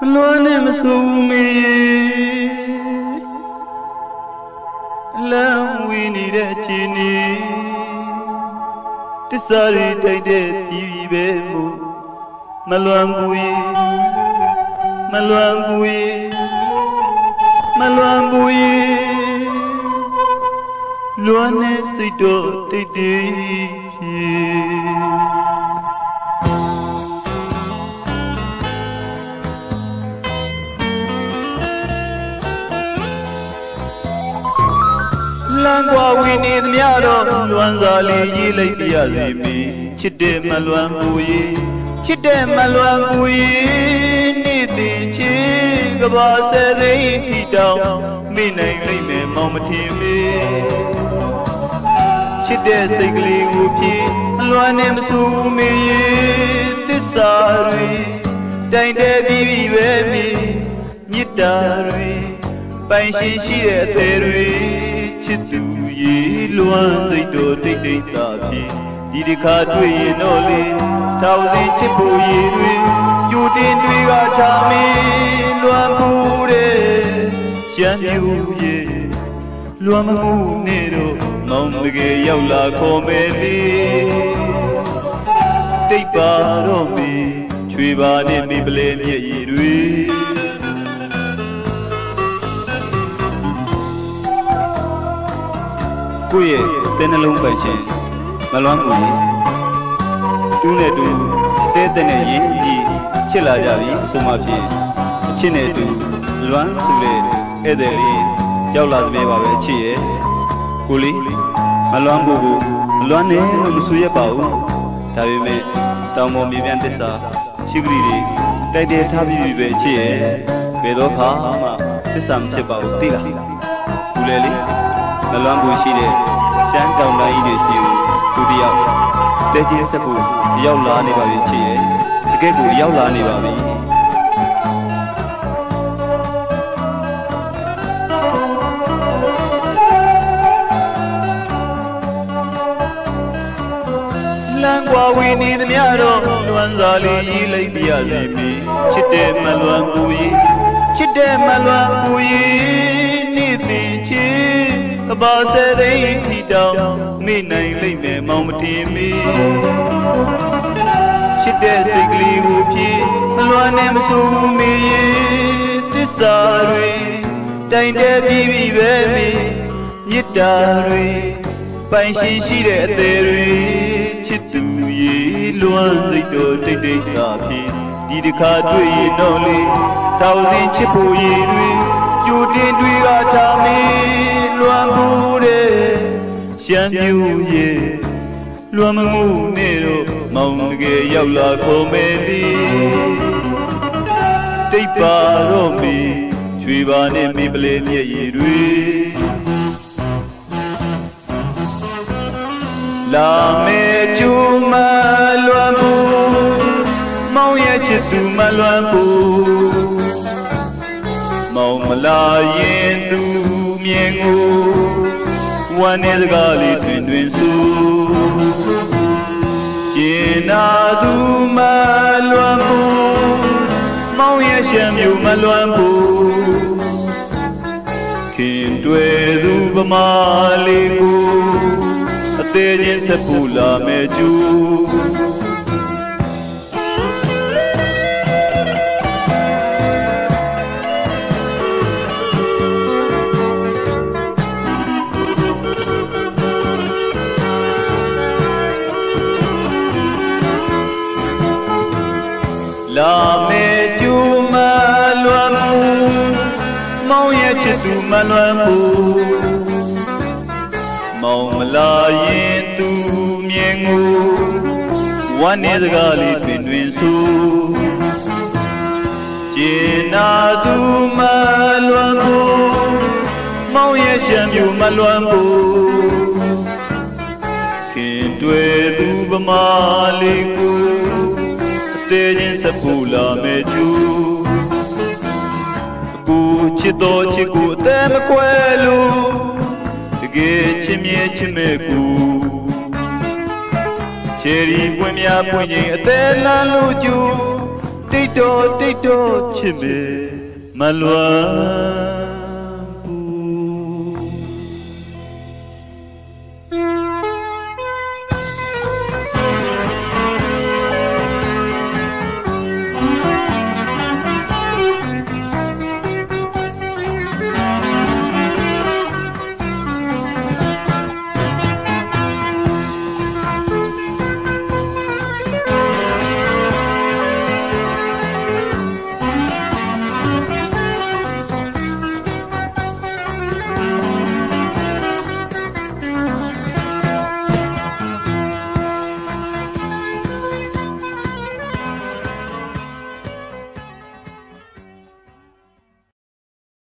မလွမ်းနဲ့မဆူမေလမ်းဝီနေတဲ့ခြေနေတစ္ဆာရီတိုက်တဲ့ဒီပြီပဲမို့မလွမ်းဘူးရေမလွမ်းဘူးရေမလွမ်းဘူးရေလွမ်းနေစိတ်တော့တိတ်တည်းဖြစ် လမ်းကွာဝင်နေသမျှတော့လွမ်းစွာလေးရေးလိုက်ပြရစီမည်ချစ်တဲ့မလွမ်းဘူးရေချစ်တဲ့မလွမ်းဘူးရေနေ့တင်ချေကဘာဆယ်သိန်းထီတောင်မိနိုင်လိမ့်မယ်မောင်မထင်မေချစ်တဲ့စိတ်ကလေးကိုဖြည့်အလွမ်းနဲ့မဆူမေရေသစ္စာတွေတိုင်တဲ့ပြီးပြီပဲမိမြစ်တာတွေပိုင်ရှင်ရှိတဲ့အသေးတွေချစ် သူရေလွမ်းသိတော့တိတ်တိတ်သာဖြစ်ဒီတစ်ခါတွေ့ရင်တော့လေထောင်လေးချစ်ဖို့ရည်တွေကျူတင်တွေကထားမင်းလွမ်းမှုတဲ့ရှမ်းပြူရေလွမ်းမှုနဲ့တော့မောင်တကယ်ရောက်လာခေါ်မယ်လေတိတ်ပါတော့မင်းချွေပါနဲ့မိပလဲမျက်ရည်တွေ ကိုယ့်ရဲ့တဲ့နှလုံးပိုင်ရှင်မလွမ်းဘူးကြီးတူးနဲ့တူတဲတဲ့နဲ့ရင်ကြီးချစ်လာကြပြီဆိုမှဖြင့်အချစ်နဲ့တူလွမ်းသူလေဧည့်သည်လေးရောက်လာသမျှပါပဲအချစ်ရဲ့ကိုလေးမလွမ်းဘူးဘူးမလွမ်းနဲ့လို့မဆူရပါဘူးဒါပေမဲ့တောင်ပေါ်မြေပြန့်တစ္ဆာရှိကလေးတွေတိုက်တဲထားပြီးပြီပဲအချစ်ရဲ့ဘယ်တော့ခါမှတစ္ဆာမဖြစ်ပါဘူးသိလားဘူးလေလေ မလွမ်းဘူးရှိတဲ့ရှမ်းတောင်တိုင်းကြီးတွေရှိဦးသူတယောက်တဲချင်းဆက်ဖို့ရောက်လာနေပါပြီချစ်ရဲ့တကယ်ကိုရောက်လာနေပါပြီလမ်းကွာဝေးနေသမျှတော့လွမ်းစာလေးရေးလိုက်ပြရစီမည်ချစ်တဲ့မလွမ်းဘူးရေး ကဘာဆယ်သိန်းထီတောင်မိနိုင်လိမ့်မယ်မောင်မတင်မီချစ်တဲ့စိတ်ကလေးကိုဖြည့်မလွမ်းနဲ့မဆူမီတစ္ဆာတွေတိုင်တဲ့ပြီးပြီပဲမိမေတ္တာတွေပိုင်ရှင်ရှိတဲ့အသေးတွေချစ်သူရေလွမ်းစိတ်တော်တိတ်တိတ်သာဖြစ်ဒီတစ်ခါတွေ့ရင်တော့လေတောင်းစင်ချစ်ဖို့ရည်တွေ ကြိုတင်တွေကထားမင်းလွမ်းမှုတဲ့ရှမ်းပြူရဲ့လွမ်းမမှုနဲ့တော့မောင်တကယ်ရောက်လာခေါ်မယ်ဒီတိတ်ပါတော့မီချွေပါနဲ့မိပလဲမျက်ရည်တွေလာမေကျူမလွမ်းမှုမောင်ရဲ့ချစ်သူမလွမ်းဘူးမော င်မလာရင်သူမြင်ကိုဝမ်းနေစကားလေးတွင်တွင်ဆူကျင်နာသူမလွမ်းဘူးမောင်ရဲ့ရှမ်းမျိုးမလွမ်းဘူးခင်တွေ့သူပမာလေးကိုအသေးချင်းဆက်ပူလာမဲ့ကျူ သူမလွမ်းမှုမောင်မလာရင်သူမြင်ကိုဝမ်းနေစကားလေးတွင်တွင်ဆူကျင်နာသူမလွမ်းမှုမောင်ရဲ့ရှမ်းပြူမလွမ်းမှုခင်တွေ့သူပမာလေးကိုသေးချင်းစပူလာမဲ့ကျူအ ခုချစ်တော်ချစ်ကိုအသက်မခွဲလို့တကယ်ချစ်မြဲချစ်မဲ့ကူချယ်ရီပွင့်များပွင့်ချင်းအသက်လန်းလို့ကျူတိတ်တော်တိတ်တော်ချစ်မဲ့မလွမ်း